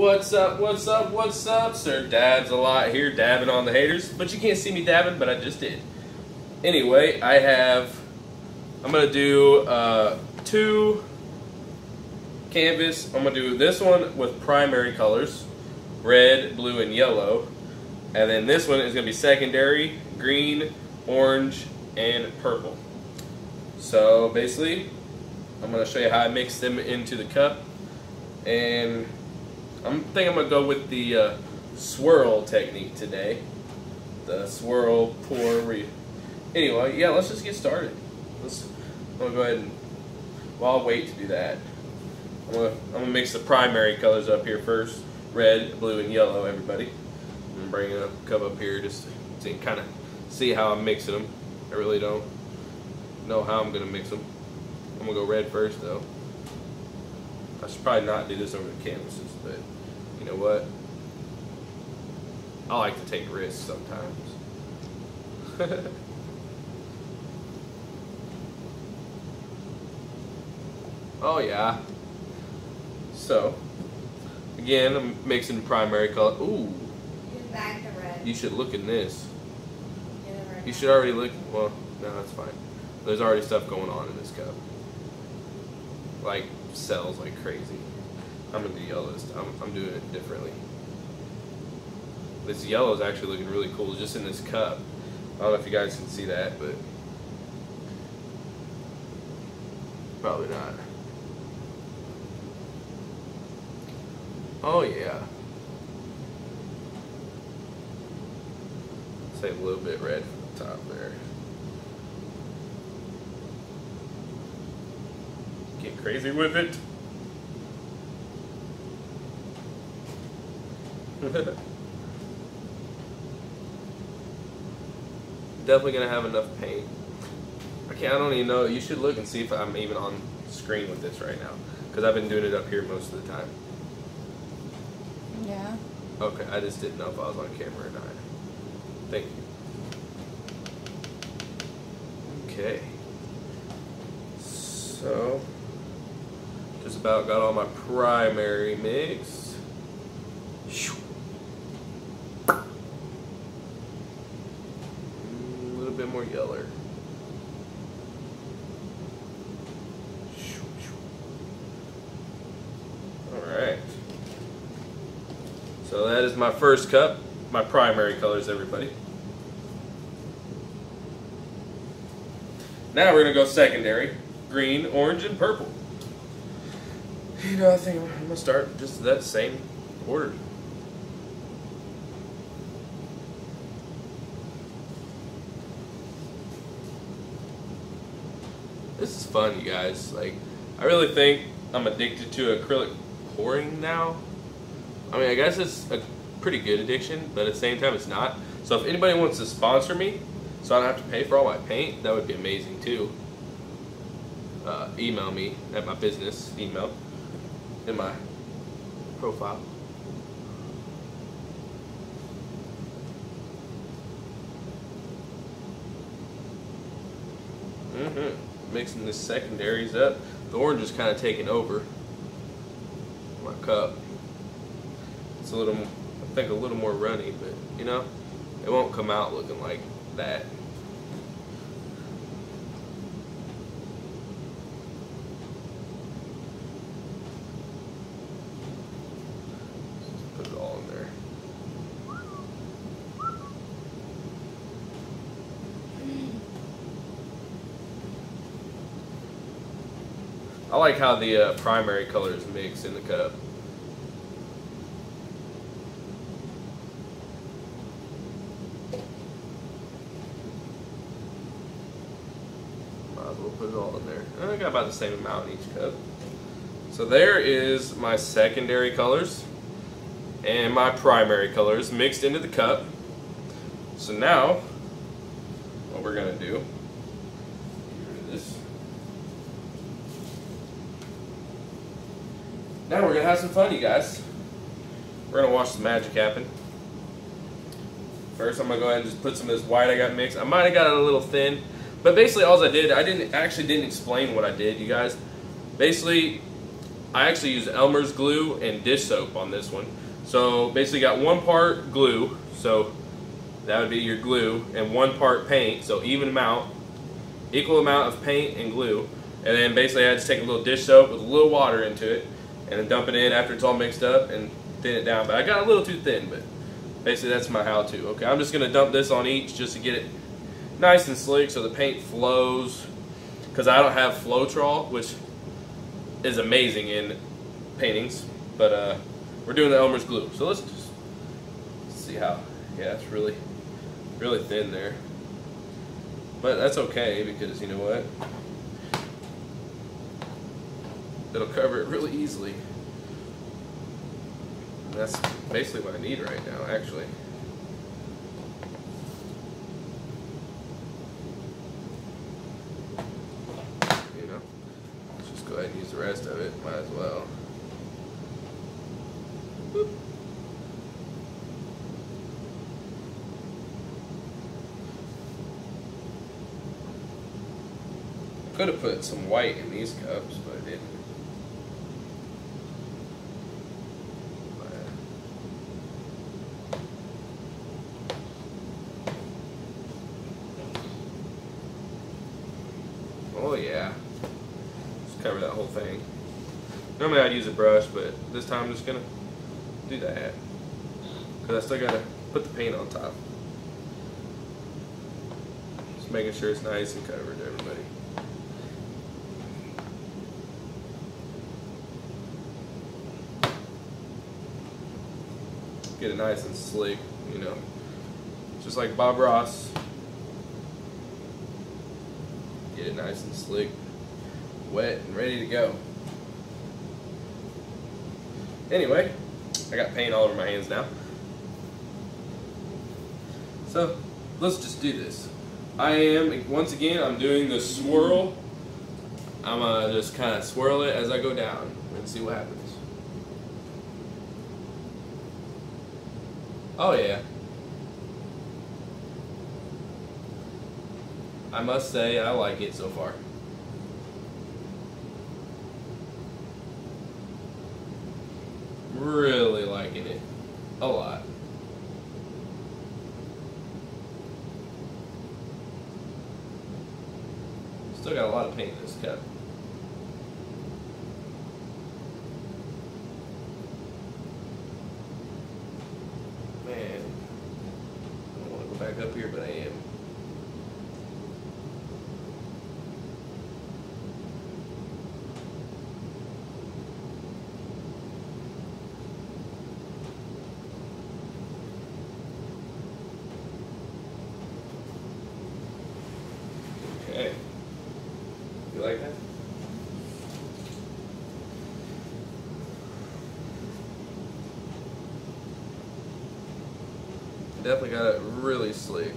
What's up, what's up, what's up? Sir Dabs a lot here, dabbing on the haters. But you can't see me dabbing, but I just did. Anyway, I have, I'm going to do uh, two canvas. I'm going to do this one with primary colors, red, blue, and yellow. And then this one is going to be secondary, green, orange, and purple. So basically, I'm going to show you how I mix them into the cup. And I'm think I'm to go with the uh, swirl technique today. The swirl, pour, re Anyway, yeah, let's just get started. Let's, I'm to go ahead and, well, I'll wait to do that. I'm to I'm gonna mix the primary colors up here first. Red, blue, and yellow, everybody. I'm going to bring a cup up here just to kind of see how I'm mixing them. I really don't know how I'm to mix them. I'm to go red first, though. I should probably not do this over the canvases, but you know what? I like to take risks sometimes. oh yeah. So, again, I'm mixing primary color. Ooh, Back red. you should look in this. You should already look. Well, no, that's fine. There's already stuff going on in this cup. Like cells like crazy. I'm gonna do yellows. I'm, I'm doing it differently. This yellow is actually looking really cool just in this cup. I don't know if you guys can see that, but probably not. Oh yeah. Say a little bit red from the top there. Get crazy with it. Definitely gonna have enough paint. Okay, I don't even know. You should look and see if I'm even on screen with this right now, because I've been doing it up here most of the time. Yeah. Okay, I just didn't know if I was on camera or not. Thank you. Okay. So, just about got all my primary mixed. Shoo. Mm, A little bit more yeller. Shoo, shoo. All right. So that is my first cup, my primary colors, everybody. Now we're gonna go secondary, green, orange, and purple. You know, I think I'm gonna start just that same order. This is fun, you guys. Like, I really think I'm addicted to acrylic pouring now. I mean, I guess it's a pretty good addiction, but at the same time, it's not. So if anybody wants to sponsor me, so I don't have to pay for all my paint, that would be amazing too. Uh, email me at my business email in my profile. Mm-hmm. Mixing the secondaries up. The orange is kind of taking over my cup. It's a little, think a little more runny, but you know, it won't come out looking like that. I like how the uh, primary colors mix in the cup. Well put it all in there. I got about the same amount in each cup. So there is my secondary colors and my primary colors mixed into the cup. So now, what we're gonna do. Now we're gonna have some fun, you guys. We're gonna watch the magic happen. First, I'm gonna go ahead and just put some of this white I got mixed. I might have got it a little thin, but basically all I did, I didn't actually didn't explain what I did, you guys. Basically, I actually used Elmer's glue and dish soap on this one. So basically got one part glue, so that would be your glue, and one part paint, so even amount, equal amount of paint and glue. And then basically I just take a little dish soap with a little water into it, and then dump it in after it's all mixed up and thin it down. But I got a little too thin, but basically that's my how-to. Okay, I'm just gonna dump this on each just to get it nice and slick so the paint flows. Because I don't have Floetrol, which is amazing in paintings, but uh, we're doing the Elmer's glue. So let's just see how, yeah, it's really, really thin there. But that's okay because you know what? It'll cover it really easily. And that's basically what I need right now, actually. You know, let's just go ahead and use the rest of it. Might as well. Boop. Could have put some white in these cups, but I didn't. Oh yeah. Just cover that whole thing. Normally I'd use a brush, but this time I'm just gonna do that. Cause I still gotta put the paint on top. Just making sure it's nice and covered to everybody. Get it nice and slick, you know. Just like Bob Ross. Get it nice and slick, wet and ready to go. Anyway, I got paint all over my hands now. So let's just do this. I am, once again, I'm doing the swirl. I'm gonna just kind of swirl it as I go down and see what happens. Oh yeah. I must say I like it so far. Really liking it. A lot. Still got a lot of paint in this cup. Man, I don't want to go back up here, but I am. Okay. You like that? Definitely got it really sleek.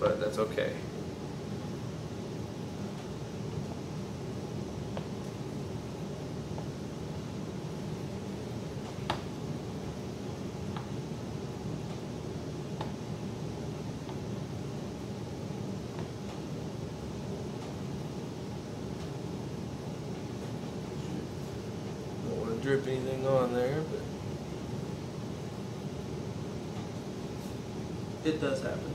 But that's okay. Don't want to drip anything on there, but it does happen.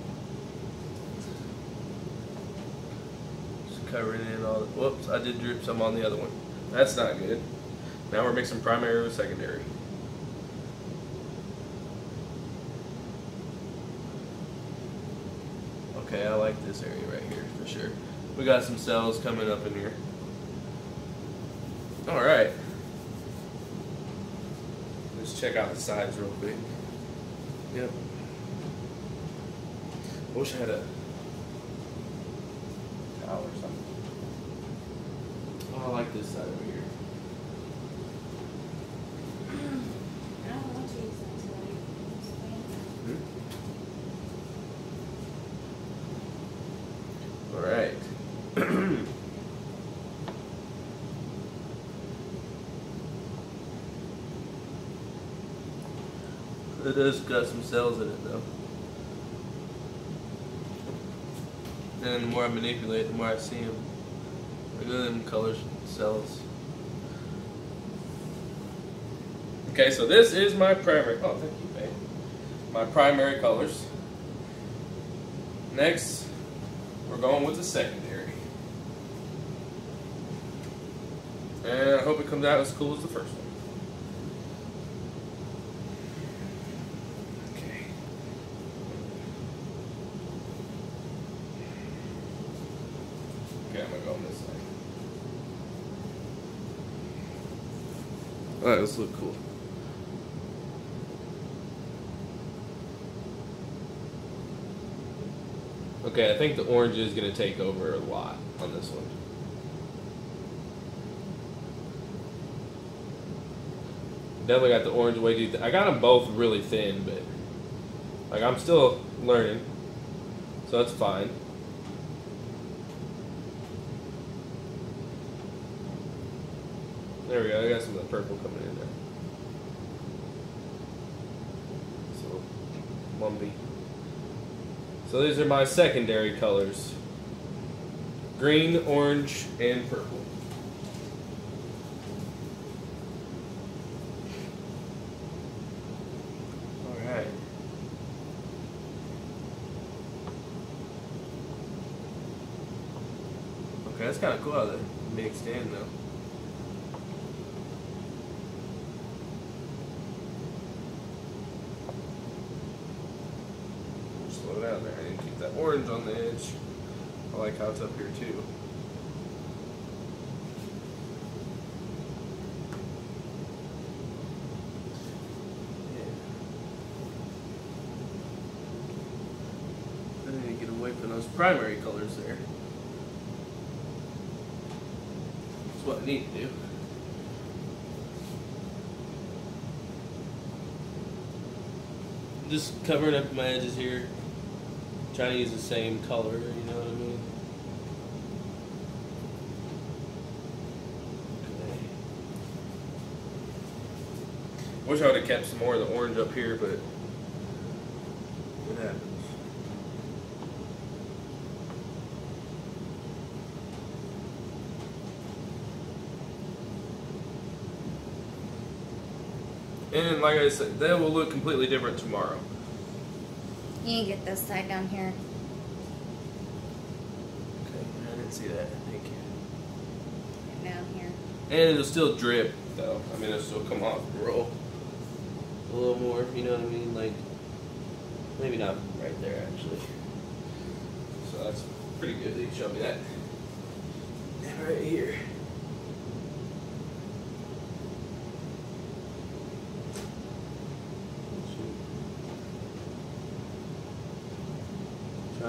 Just covering in all the. Whoops, I did drip some on the other one. That's not good. Now we're mixing primary with secondary. Okay, I like this area right here for sure. We got some cells coming up in here. All right. Let's check out the sides real quick. Yep. I wish I had a towel or something. Oh, I like this side over here. I don't want to use that today. All right. it has got some cells in it though. And the more I manipulate, the more I see them. Look at them colors, cells. Okay, so this is my primary. Oh, thank you, babe. My primary colors. Next, we're going with the secondary. And I hope it comes out as cool as the first one. Okay. Okay, I'm gonna go on this side. Alright, this look cool. Okay, I think the orange is gonna take over a lot on this one. Definitely got the orange way too. Th- I got them both really thin, but like I'm still learning, so that's fine. There we go. I got some of the purple coming in there. So lumpy. So these are my secondary colors: green, orange, and purple. Okay, that's kind of cool how they mixed in though. Slow down there. I to keep that orange on the edge. I like how it's up here too. I need to get away from those primary colors there. That's what I need to do. Just covering up my edges here. Trying to use the same color, you know what I mean? Wish I would have kept some more of the orange up here, but what happens? And like I said, they will look completely different tomorrow. You can get this side down here. Okay, I didn't see that. Thank you. Down here. And it'll still drip, though. I mean, it'll still come off and roll a little more. You know what I mean? Like maybe not right there actually. So that's pretty good that you showed me that. And right here.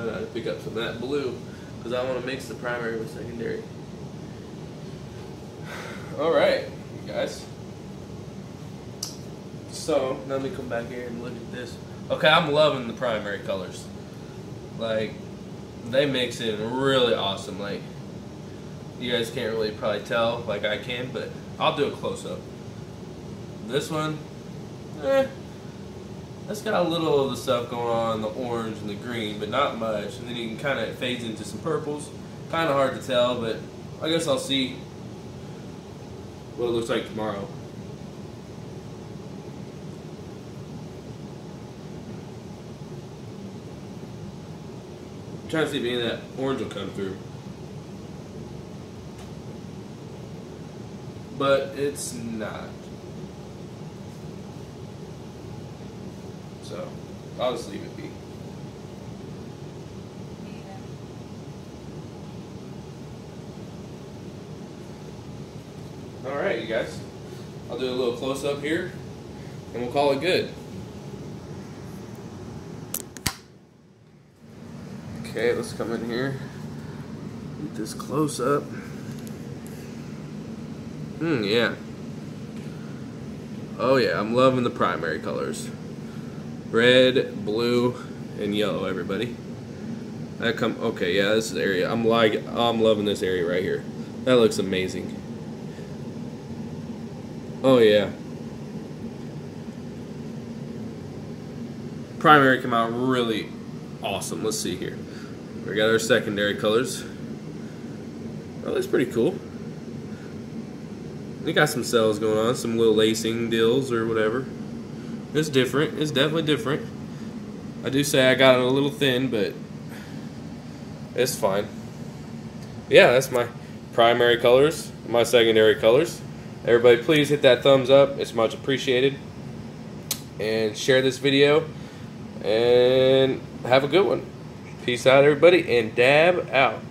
Not to pick up some of that blue because I want to mix the primary with secondary. All right, you guys. So let me come back here and look at this. Okay, I'm loving the primary colors. Like they mix in really awesome. Like you guys can't really probably tell like I can, but I'll do a close up. This one, eh, that's got a little of the stuff going on, the orange and the green, but not much. And then you can kind of fades into some purples. Kind of hard to tell, but I guess I'll see what it looks like tomorrow. I'm trying to see if any of that orange will come through. But it's not. So, I'll just leave it be. Alright, you guys. I'll do a little close up here and we'll call it good. Okay, let's come in here. Get this close up. Hmm, yeah. Oh yeah, I'm loving the primary colors. Red, blue, and yellow, everybody. That come okay, yeah, this is area. I'm like I'm loving this area right here. That looks amazing. Oh yeah. Primary came out really awesome. Let's see here. We got our secondary colors. That looks pretty cool. They got some cells going on, some little lacing deals or whatever. It's different. It's definitely different. I do say I got it a little thin, but it's fine. Yeah, that's my primary colors, my secondary colors. Everybody, please hit that thumbs up. It's much appreciated. And share this video. And have a good one. Peace out, everybody, and dab out.